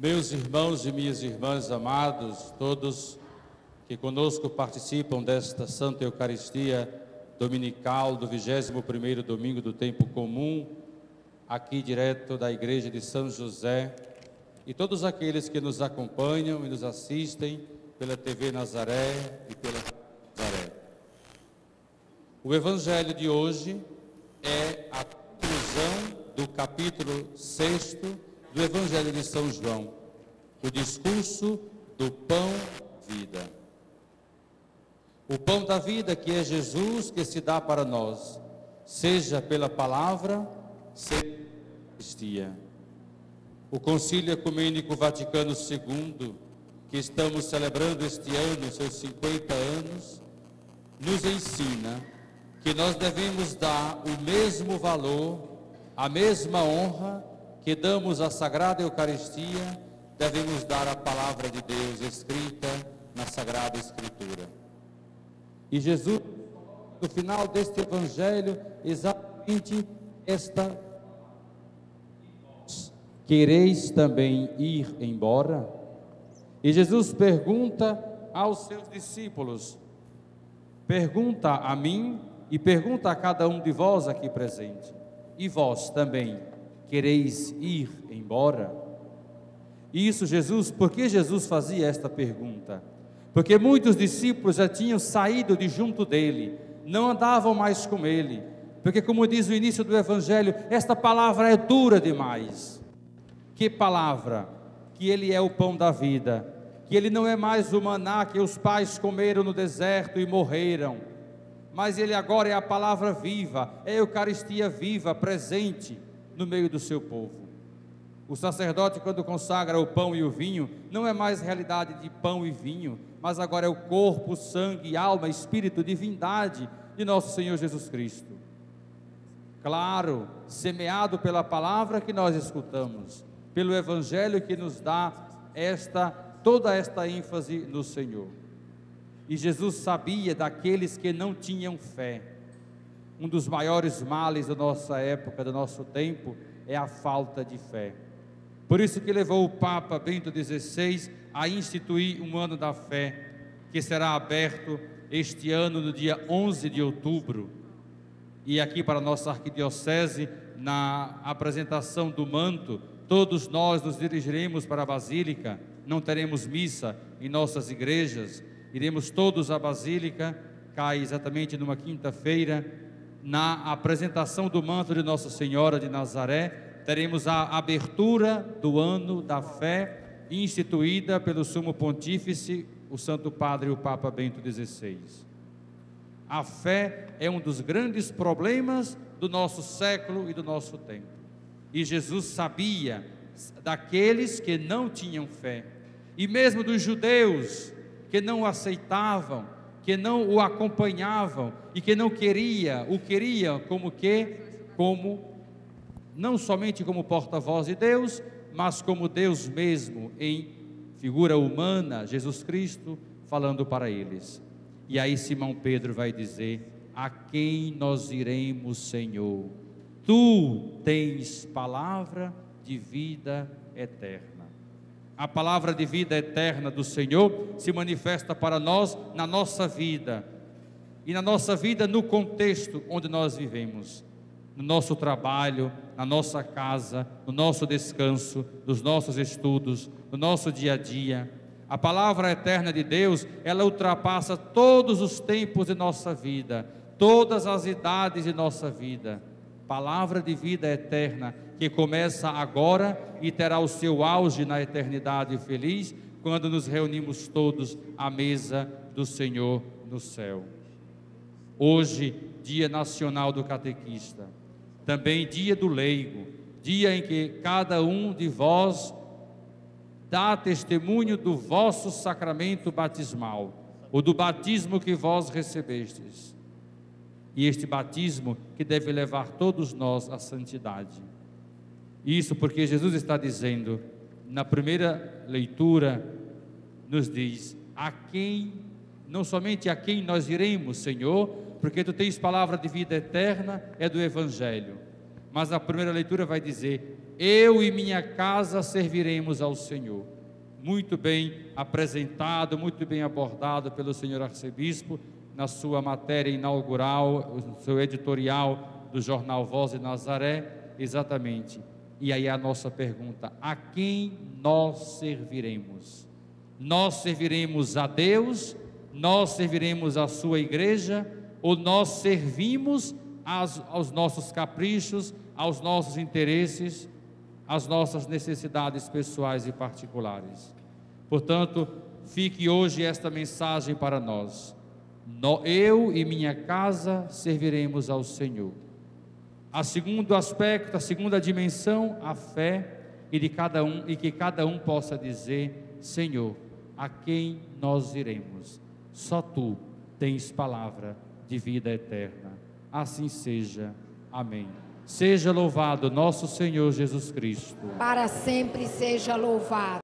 Meus irmãos e minhas irmãs amados, todos que conosco participam desta Santa Eucaristia Dominical do 21º domingo do tempo comum, aqui direto da Igreja de São José, e todos aqueles que nos acompanham e nos assistem pela TV Nazaré e pela Nazaré. O evangelho de hoje é a conclusão do capítulo 6 do Evangelho de São João, o discurso do pão vida. O pão da vida que é Jesus que se dá para nós, seja pela palavra, seja pela Eucaristia. O Concílio Ecumênico Vaticano II, que estamos celebrando este ano, seus 50 anos, nos ensina que nós devemos dar o mesmo valor, a mesma honra que damos à Sagrada Eucaristia, devemos dar à palavra de Deus escrita na Sagrada Escritura. E Jesus, no final deste Evangelho, exatamente esta. Quereis também ir embora? E Jesus pergunta aos seus discípulos, pergunta a mim e pergunta a cada um de vós aqui presente: e vós também quereis ir embora? Isso Jesus, por que Jesus fazia esta pergunta? Porque muitos discípulos já tinham saído de junto dele, não andavam mais com ele. Porque, como diz o início do Evangelho, esta palavra é dura demais. Que palavra? Que ele é o pão da vida, que ele não é mais o maná que os pais comeram no deserto e morreram, mas ele agora é a palavra viva, é a Eucaristia viva, presente no meio do seu povo. O sacerdote, quando consagra o pão e o vinho, não é mais realidade de pão e vinho, mas agora é o corpo, sangue, alma, espírito, divindade de nosso Senhor Jesus Cristo. Claro, semeado pela palavra que nós escutamos, pelo evangelho que nos dá esta toda esta ênfase no Senhor. E Jesus sabia daqueles que não tinham fé. Um dos maiores males da nossa época, do nosso tempo, é a falta de fé. Por isso que levou o Papa Bento XVI a instituir um ano da fé, que será aberto este ano no dia 11 de outubro. E aqui para a nossa arquidiocese, na apresentação do manto, todos nós nos dirigiremos para a Basílica, não teremos missa em nossas igrejas, iremos todos à Basílica, cai exatamente numa quinta-feira, na apresentação do manto de Nossa Senhora de Nazaré, teremos a abertura do ano da fé instituída pelo Sumo Pontífice, o Santo Padre, o Papa Bento XVI. A fé é um dos grandes problemas do nosso século e do nosso tempo. E Jesus sabia daqueles que não tinham fé, e mesmo dos judeus que não aceitavam, que não o acompanhavam e que não queria, o queria como que como não somente como porta-voz de Deus, mas como Deus mesmo em figura humana, Jesus Cristo falando para eles. E aí Simão Pedro vai dizer: A quem nós iremos, Senhor? Tu tens palavra de vida eterna a palavra de vida eterna do Senhor se manifesta para nós na nossa vida e na nossa vida no contexto onde nós vivemos, no nosso trabalho, na nossa casa, no nosso descanso, nos nossos estudos, no nosso dia a dia. A palavra eterna de Deus, ela ultrapassa todos os tempos de nossa vida, todas as idades de nossa vida. Palavra de vida eterna que começa agora e terá o seu auge na eternidade feliz, quando nos reunimos todos à mesa do Senhor no céu. Hoje, Dia Nacional do Catequista, também Dia do Leigo, dia em que cada um de vós dá testemunho do vosso sacramento batismal, ou do batismo que vós recebestes. E este batismo que deve levar todos nós à santidade. Isso porque Jesus está dizendo, na primeira leitura, nos diz: a quem, não somente a quem nós iremos, Senhor, porque tu tens palavra de vida eterna, é do Evangelho. Mas a primeira leitura vai dizer: Eu e minha casa serviremos ao Senhor. Muito bem apresentado, muito bem abordado pelo senhor arcebispo na sua matéria inaugural, no seu editorial do jornal Voz de Nazaré, exatamente. E aí a nossa pergunta: a quem nós serviremos? Nós serviremos a Deus? Nós serviremos a sua igreja? Ou nós servimos aos, aos nossos caprichos, aos nossos interesses, às nossas necessidades pessoais e particulares? Portanto, fique hoje esta mensagem para nós eu e minha casa serviremos ao Senhor. A segundo aspecto, a segunda dimensão, a fé e de cada um e que cada um possa dizer: Senhor, a quem nós iremos? Só tu tens palavra de vida eterna. Assim seja. Amém. Seja louvado nosso Senhor Jesus Cristo. Para sempre seja louvado.